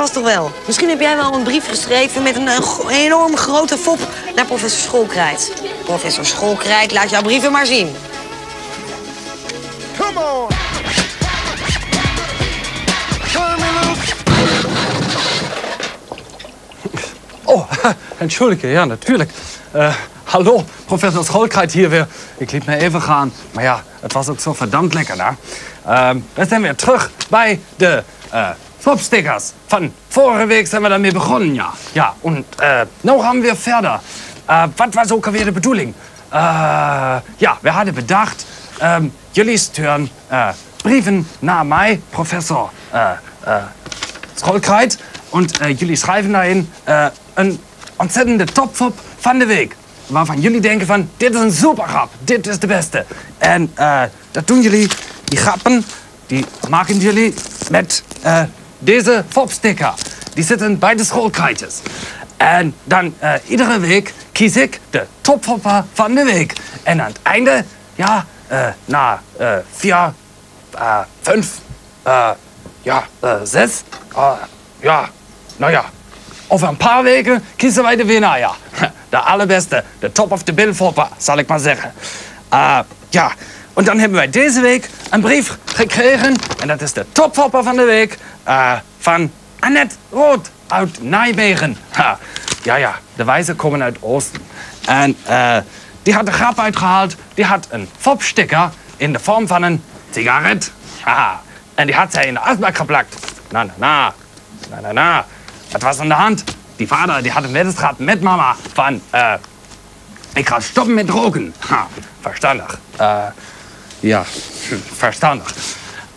vast toch wel. Misschien heb jij wel een brief geschreven met een, enorm grote fop naar professor Schoolkrijt. Professor Schoolkrijt, laat jouw brieven maar zien. Come on. Oh, entschuldige, ja, natuurlijk. Eh, hallo, professor Scholkreit hier weer. Ik liet me even gaan. Maar ja, het was ook zo verdammt lekker, ne? Ehm, we zijn weer terug bij de äh, Fopstickers. Van vorige week zijn we daarmee begonnen, ja. Ja, en äh, nu gaan we verder. Äh, wat was ook alweer de bedoeling? Äh, ja, we hadden bedacht, ehm, jullie sturen äh, brieven naar mij, professor äh, äh, Scholkreit. Und äh, jullie schrijven daarin äh, een ontzettende topfop van de week. Waarvan jullie denken van, dit is een super grap, dit is de beste. En äh, dat doen jullie, die grappen, die maken jullie met äh, deze fopsticker. Die zitten bij de schoolkrijtjes. En dan äh, iedere week kies ik de topfopper van de week. En aan het einde, ja, äh, na äh, vier, vijf, ja, zes, ja, nou ja, over een paar weken kiezen wij de winnaar, ja. De allerbeste, de top of the bill fopper, zal ik maar zeggen. Ja, en dan hebben wij deze week een brief gekregen. En dat is de topfopper van de week uh, van Annette Rood uit Nijmegen. Ha, ja, ja, de wijzen komen uit Oosten. En uh, die had de grap uitgehaald. Die had een fopsticker in de vorm van een sigaret. Haha. En die had zij in de asbak geplakt. Na, na, na. Na, na, na. Wat was aan de hand? Die vader die had een weddenschap met mama van... eh, ik ga stoppen met roken. Ha, verstandig. Eh, ja, hm, verstandig.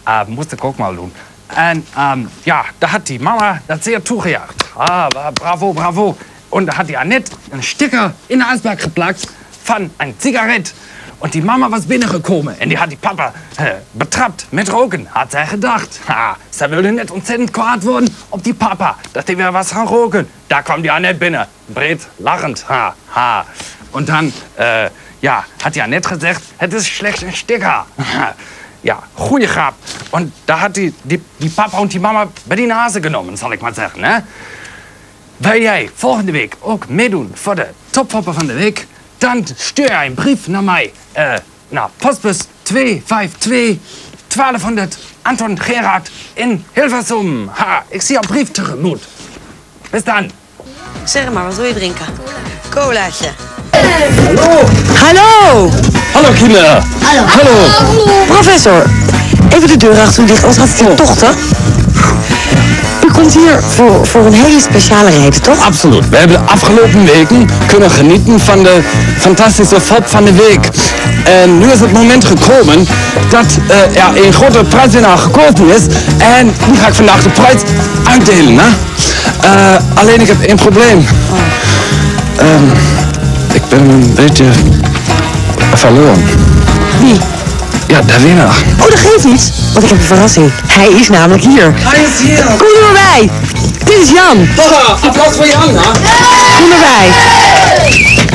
Eh, moest ik ook maar doen. En ehm, ja, da hat die mama dat zeer toegejuicht. Ah, wa- bravo, bravo. Und da hat die Annette een sticker in de asbak geplakt van een sigaret. Und die Mama was binnengekomen en die had die papa eh, betrapt met roken, had zij gedacht. Ha, ze wilde net ontzettend kwaad worden op die papa, dat hij weer was gaan roken. Daar kwam die Annette binnen, breed lachend. Ha, ha. Und dan, eh, ja, had die Annette gezegd, het is slechts een sticker. Ja, goeie grap. Und da hat die, die, die papa und die mama bij die Nase genomen, zal ik maar zeggen. Hè? Wil jij volgende week ook meedoen voor de tophopper van de week? Dan stuur je een brief naar mij. eh, naar postbus 252 1200 Anton Gerard in Hilversum. Ha, ik zie jouw brief tegemoet. Bis dan. Zeg maar, wat wil je drinken? Colaatje. Hallo. Hallo! Hallo kinderen. Hallo. Hallo. Professor, even de deur achter u dicht, anders gaat het hier tochten. U komt hier voor, voor een hele speciale reden, toch? Absoluut. We hebben de afgelopen weken kunnen genieten van de fantastische fop van de week. En nu is het moment gekomen dat eh, er een grote prijswinnaar gekozen is. En die ga ik vandaag de prijs uitdelen. Hè? Eh, alleen ik heb één probleem. Ehm, ik ben een beetje verloren. Wie? Ja, de winnaar. Oh, dat geeft niet. Want ik heb een verrassing. Hij is namelijk hier. Hij is hier. Kom er maar bij. Dit is Jan. Haha, applaus voor Jan. Hè? Kom erbij.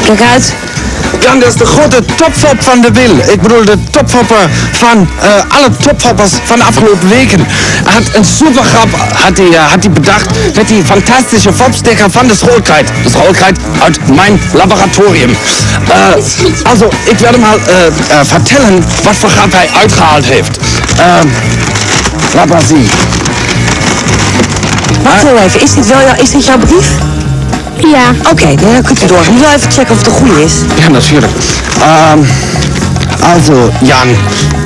Kijk uit. Jan, is de grote topfop van de wil. Ik bedoel, de topfopper van eh, alle topfoppers van de afgelopen weken. Had een super grap had hij, eh, had hij bedacht met die fantastische fopsticker van de schoolkrijt. De schoolkrijt uit mijn laboratorium. Eh, also, ik hem mal vertellen wat voor grap hij uitgehaald heeft. Laat maar. Wacht even. Is dit, wel is dit jouw brief? Ja. Oké, dan kunt u door. Ik wel even checken of het de goede is. Ja, natuurlijk. Ähm, also, Jan.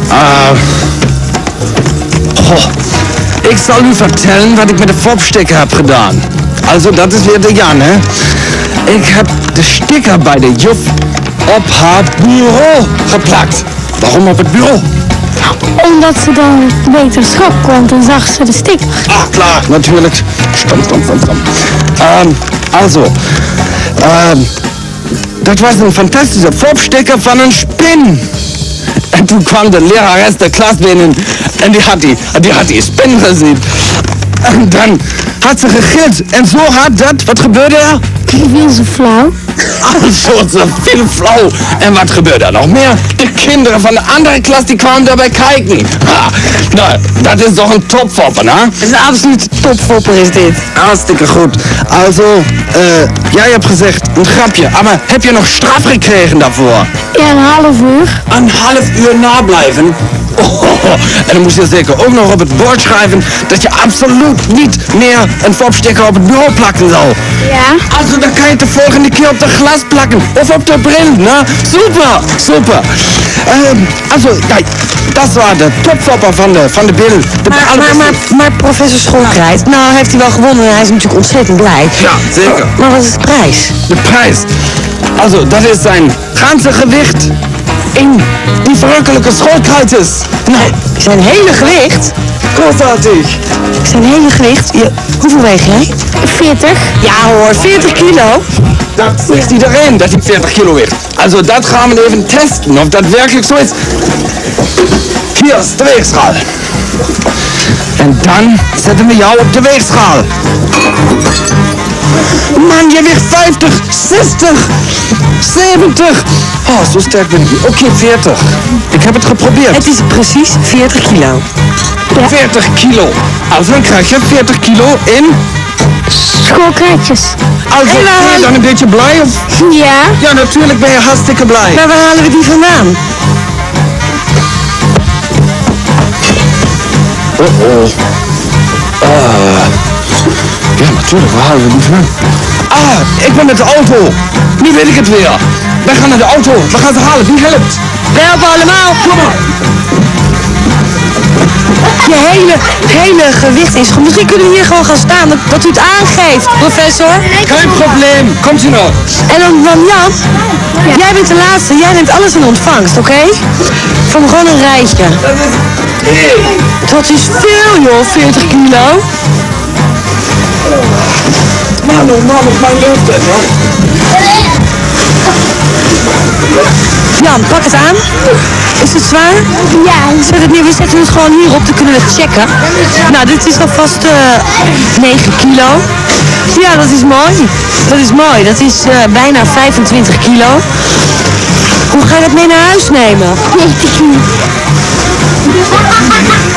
Äh, goh, ik zal u vertellen wat ik met de fopsticker heb gedaan. Also, dat is weer de Jan, hè. Ik heb de sticker bij de juf op haar bureau geplakt. Waarom op het bureau? Omdat ze dan beter schrok, want dan zag ze de sticker. Ah, klar, natuurlijk. Stom, stom, stom, stom. Ähm, also, ähm, dat was een fantastische fopsticker van een spin. En toen kwam de lerares de klas binnen en die had die, die, had die spin gezien. En dan had ze gegild. En zo had dat, wat gebeurde er? Viel zo flauw. Veel flauw. En wat gebeurde er nog meer? De kinderen van de andere klas die kwamen daarbij kijken. Ha, nou, dat is toch een topfopper, hè? Het is een absolute topfopper is dit. Hartstikke goed. Also, äh, jij hebt gezegd een grapje, maar heb je nog straf gekregen daarvoor? Ja, een half uur. Een half uur nablijven? Oh, en dan moest je zeker ook nog op het bord schrijven dat je absoluut niet meer een fopsticker op het bureau plakken zal. Ja. Also, dan kan je het de volgende keer op de glas plakken of op de bril, ne? Super, super. Ähm, also, ja, dat was de topfopper van de, van de bil. De Maar, maar, maar, maar professor Scholkrijt, nou heeft hij wel gewonnen en hij is natuurlijk ontzettend blij. Ja, zeker. Maar wat is de prijs? De prijs. Also, dat is zijn ganse gewicht in die verrukkelijke schoolkruidjes. Nou, Zijn hele gewicht? großartig. Zijn hele gewicht? Je, hoeveel weeg jij? 40. Ja hoor, 40 kilo. Dat zegt iedereen dat hij 40 kilo weegt. Also, dat gaan we even testen, of dat werkelijk zo is. Hier is de weegschaal. En dan zetten we jou op de weegschaal. Man, je weegt 50, 60, 70. Oh, zo sterk ben ik niet. Oké, 40. Ik heb het geprobeerd. Het is precies 40 kilo. 40 kilo. Also, dan krijg je 40 kilo in... Schoolkaartjes. Also, ben je dan een beetje blij? Of? Ja. Ja, natuurlijk ben je hartstikke blij. Maar waar halen we die vandaan? Ja, natuurlijk. Waar halen we die vandaan? Ah, ik ben met de auto. Nu weet ik het weer. Wij gaan naar de auto. We gaan ze halen. Wie helpt? We helpen allemaal. Kom maar. Je hele, hele gewicht is... Misschien kunnen we hier gewoon gaan staan, dat, dat u het aangeeft, professor. Geen probleem. Komt u nog. En dan, dan Jan, jij bent de laatste. Jij neemt alles in ontvangst, oké? Van gewoon een rijtje. Dat is veel, joh, 40 kilo. Man, oh man, op mijn leeftijd, hoor. Jan, pak het aan. Is het zwaar? Ja. Zet het neer, we zetten het gewoon hierop, dan kunnen we het checken. Nou, dit is alvast eh 9 kilo. Ja, dat is mooi. Dat is mooi. Dat is eh, bijna 25 kilo. Hoe ga je dat mee naar huis nemen? 90 kilo.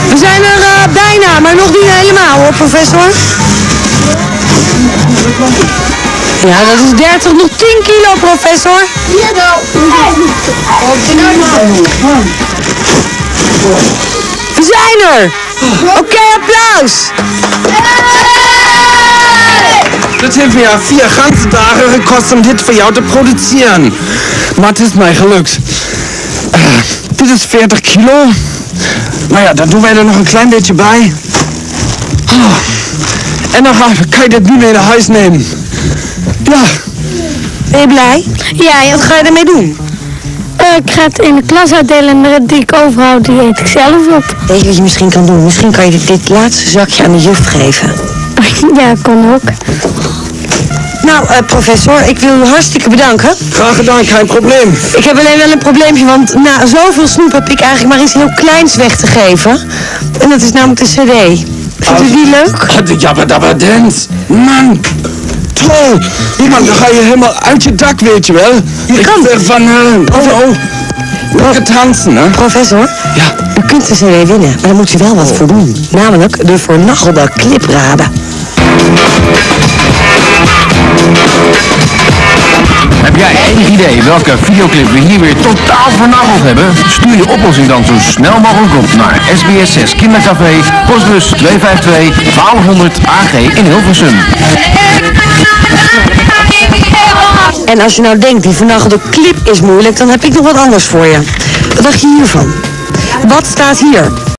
We zijn er eh, bijna, maar nog niet helemaal hoor, professor. Ja, dat is 30, nog 10 kilo, professor. We zijn er! Oké, applaus! Het heeft me ja vier ganse dagen gekost om dit voor jou te produceren. Maar het is mij gelukt. Eh, dit is 40 kilo. Nou ja, dan doen wij er nog een klein beetje bij. Ah, En dan ga- kan je dit niet mee naar huis nemen. Ja, Ben je blij? Ja, Wat ga je ermee doen? Eh, ik ga het in de klas uitdelen en de die ik overhoud, die eet ik zelf op. Weet je wat je misschien kan doen? Misschien kan je dit, dit laatste zakje aan de juf geven. ja, kon ook. Nou, eh, professor, ik wil u hartstikke bedanken. graag gedaan, geen probleem. Ik heb alleen wel een probleempje, want na zoveel snoep heb ik eigenlijk maar iets heel kleins weg te geven. En dat is namelijk de cd. Vindt u die leuk? Jabba Dabba Dance. Man, toll. Man, dan ga je helemaal uit je dak, weet je wel. Je kan. zeg van, eh, oh, oh. Lekker tanzen, hè? Professor, Ja. u kunt de cd winnen, maar daar moet u wel wat voor doen. Namelijk de vernachelde clipraden. Heb jij enig idee welke videoclip we hier weer totaal vernacheld hebben? Stuur je oplossing dan zo snel mogelijk op naar SBS 6 Kindercafé, postbus 252 1200 AG in Hilversum. En als je nou denkt, die vernachelde clip is moeilijk, dan heb ik nog wat anders voor je. Wat dacht je hiervan? Wat staat hier?